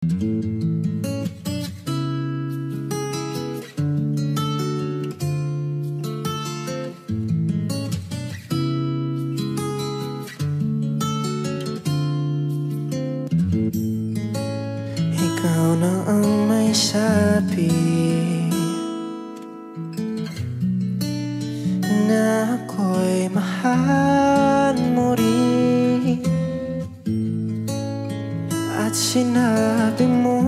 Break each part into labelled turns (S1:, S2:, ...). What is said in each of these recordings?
S1: Ikaw na ang may sabi Na ako'y mahal sinabi mo?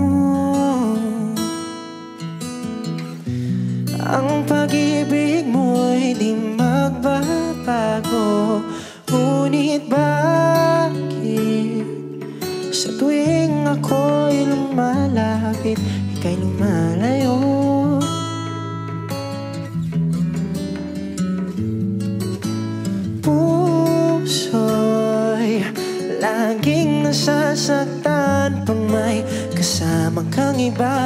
S1: Ang pag-ibig mo'y di magbabago. Ngunit bakit? Sa tuwing ako'y lumalapit Ika'y lumalayo? Puso'y laging nasasaktan Pag may kasama kang iba?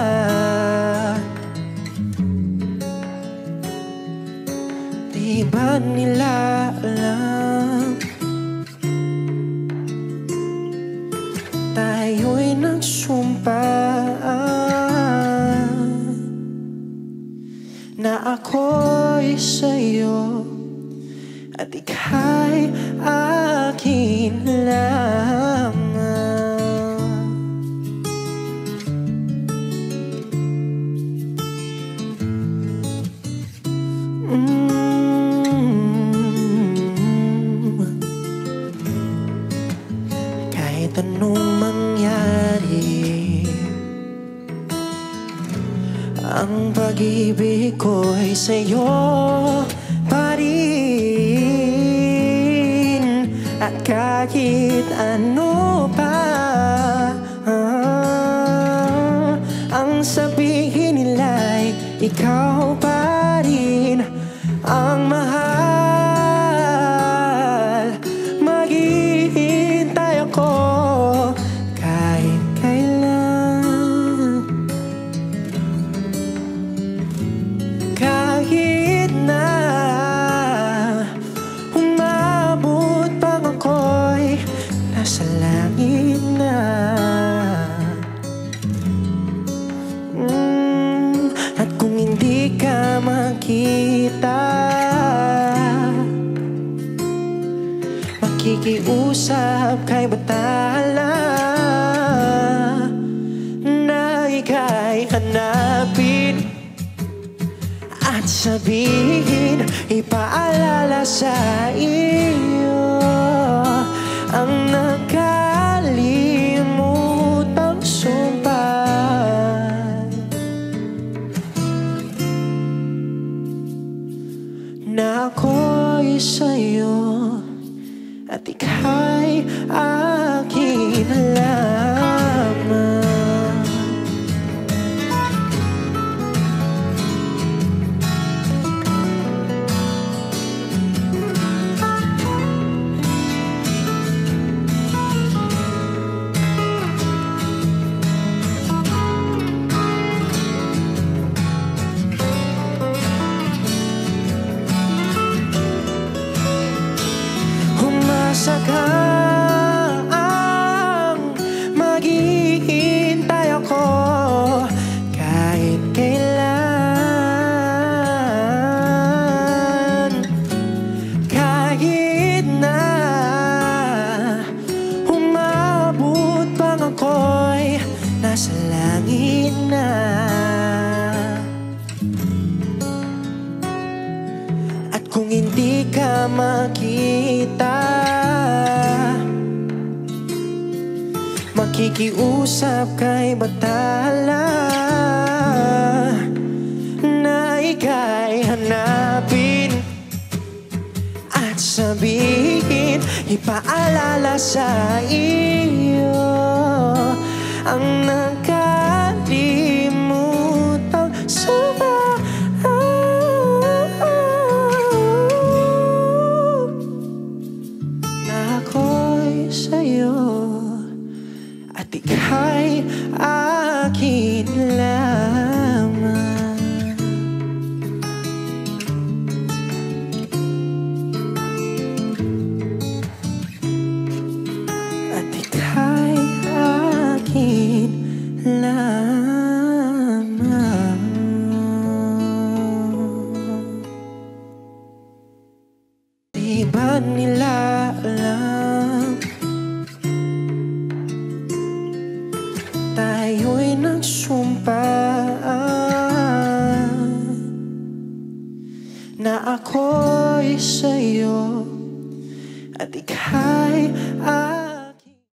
S1: Di ba nila alam? Tayo'y nagsumpa. Na ako'y sa'yo At ika'y akin lamang Kahit anong mangyari Ang pag-ibig ko'y sa'yo pa rin. At kahit ano pa ah, Ang sabihin nila'y ikaw pa rin. Ang mahal kung hindi ka makita. Makikiusap kay Batala. Na ika'y hanapin. At sabihin, ipaalala sa Na ako'y sa'yo At ika'y akin lamang kung hindi ka makita Makikiusap kay Batala Na ika'y hanapin At sabihin Ipaalala sa iyo Ang nakalimutang Di ba nila alam. Tayo'y nagsumpa Na ako'y sa'yo At ika'y ay